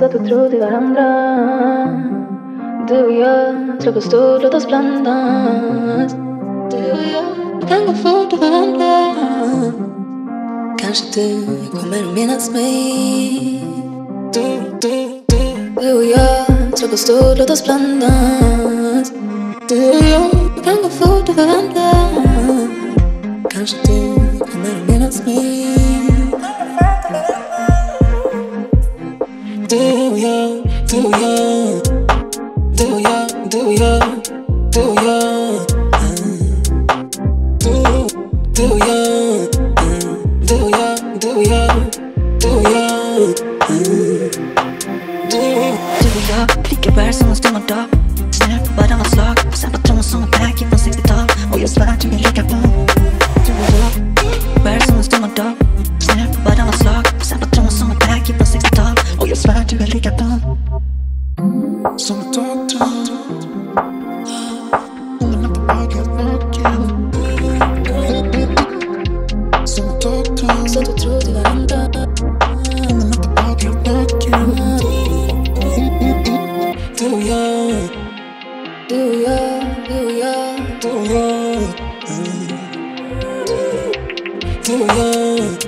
satt och trodde i varandra Du och jag, tråkig och stort, låt oss blandas Du och jag kan gå fort och varandra Kanske du kommer att minnas mig Du, du, du Du och jag, tråkig och stort, låt oss blandas Du och jag kan gå fort och varandra Du och jag mm. Du, du och jag mm. Du och jag, du och jag Du och jag mm. Du, Du och jag, lika värd som en stund dag Snär på varandras slag Samma ton som en pack från 60-tal Och jag svär du är lika bra Du och jag, värd som en stund dag du är lika bra Som ett dagdröm Hon bara helt naken Som ett dagdröm satt och trodde i varandra Hon bara helt naken Du och jag Du och jag, du och jag Du och jag Du och jag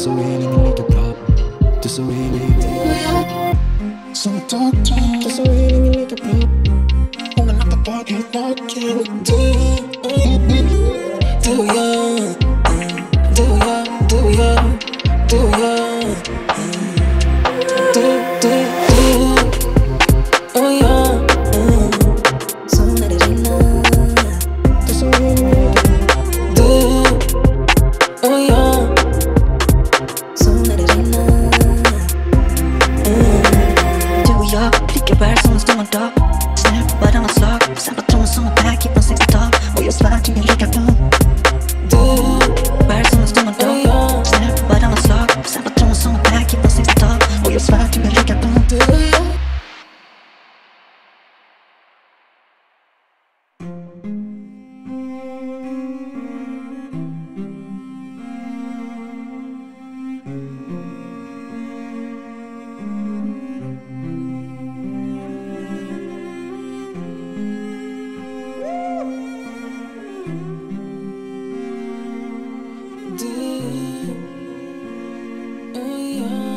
So we need a little cup Tusawili Some dark time Tusawili ng little cup Umanap na pagkakatakin Di do you? Sabotron są ataki, posek stop Moje spaki, nie rzeka tu Bardzo nas dumą do Snap, bada na sok Sabotron są ataki, posek stop Moje spaki, nie rzeka e Thank you yeah.